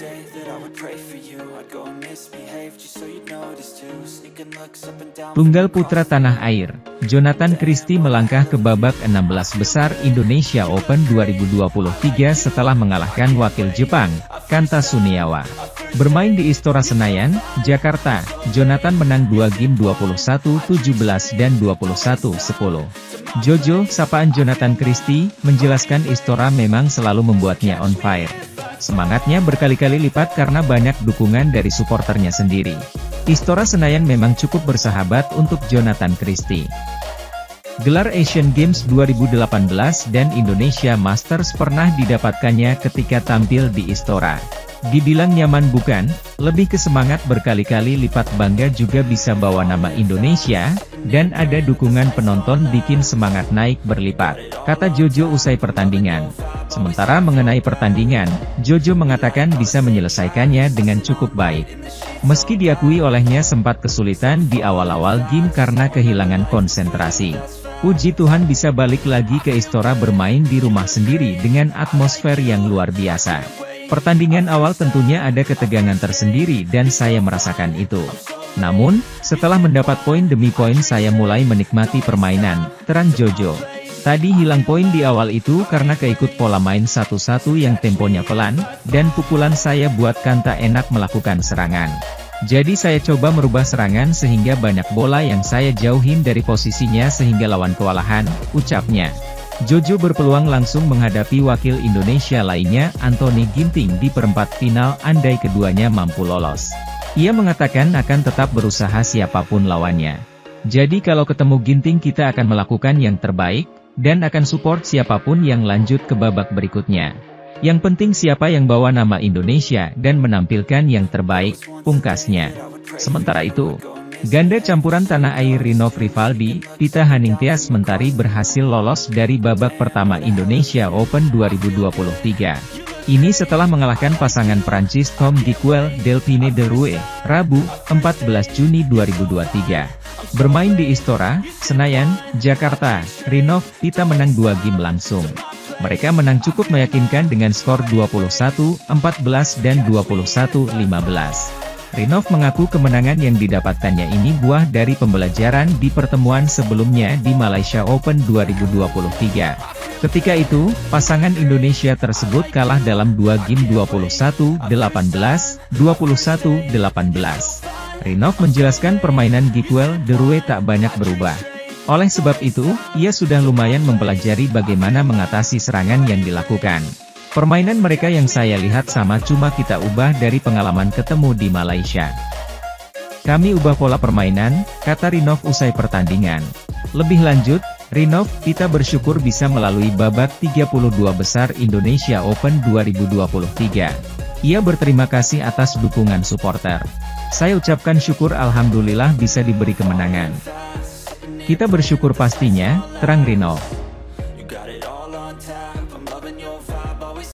for you, I'd go and misbehave just so you'd notice too. Sneaking looks up and down. Tunggal putra tanah air, Jonathan Christie melangkah ke babak 16 besar Indonesia Open 2023 setelah mengalahkan wakil Jepang, Kanta Suniawa. Bermain di Istora Senayan, Jakarta, Jonathan menang 2 game 21-17 dan 21-10. Jojo, sapaan Jonathan Christie, menjelaskan Istora memang selalu membuatnya on fire. Semangatnya berkali-kali lipat karena banyak dukungan dari suporternya sendiri. Istora Senayan memang cukup bersahabat untuk Jonathan Christie. Gelar Asian Games 2018 dan Indonesia Masters pernah didapatkannya ketika tampil di Istora. Dibilang nyaman bukan, lebih ke semangat berkali-kali lipat bangga juga bisa bawa nama Indonesia, dan ada dukungan penonton bikin semangat naik berlipat, kata Jojo usai pertandingan. Sementara mengenai pertandingan, Jojo mengatakan bisa menyelesaikannya dengan cukup baik. Meski diakui olehnya sempat kesulitan di awal-awal game karena kehilangan konsentrasi. Puji Tuhan bisa balik lagi ke Istora bermain di rumah sendiri dengan atmosfer yang luar biasa. Pertandingan awal tentunya ada ketegangan tersendiri dan saya merasakan itu. Namun, setelah mendapat poin demi poin saya mulai menikmati permainan, terang Jojo. Tadi hilang poin di awal itu karena keikut pola main satu-satu yang temponya pelan, dan pukulan saya buat Kanta enak melakukan serangan. Jadi saya coba merubah serangan sehingga banyak bola yang saya jauhin dari posisinya sehingga lawan kewalahan, ucapnya. Jojo berpeluang langsung menghadapi wakil Indonesia lainnya, Anthony Ginting di perempat final andai keduanya mampu lolos. Ia mengatakan akan tetap berusaha siapa pun lawannya. Jadi kalau ketemu Ginting kita akan melakukan yang terbaik, dan akan support siapa pun yang lanjut ke babak berikutnya. Yang penting siapa yang bawa nama Indonesia dan menampilkan yang terbaik, pungkasnya. Sementara itu, Ganda campuran tanah air Rinov Rivaldi, Pita Haningtyas Mentari berhasil lolos dari babak pertama Indonesia Open 2023. Ini setelah mengalahkan pasangan Prancis Tom Diquel Delphine de Rue, Rabu, 14 Juni 2023. Bermain di Istora, Senayan, Jakarta, Rinov, Pita menang dua game langsung. Mereka menang cukup meyakinkan dengan skor 21-14 dan 21-15. Rinov mengaku kemenangan yang didapatkannya ini buah dari pembelajaran di pertemuan sebelumnya di Malaysia Open 2023. Ketika itu, pasangan Indonesia tersebut kalah dalam dua game 21-18, 21-18. Rinov menjelaskan permainan Gikuel Derue tak banyak berubah. Oleh sebab itu, ia sudah lumayan mempelajari bagaimana mengatasi serangan yang dilakukan. Permainan mereka yang saya lihat sama cuma kita ubah dari pengalaman ketemu di Malaysia. Kami ubah pola permainan, kata Rinov usai pertandingan. Lebih lanjut, Rinov, kita bersyukur bisa melalui babak 32 besar Indonesia Open 2023. Ia berterima kasih atas dukungan supporter. Saya ucapkan syukur Alhamdulillah bisa diberi kemenangan. Kita bersyukur pastinya, terang Rinov.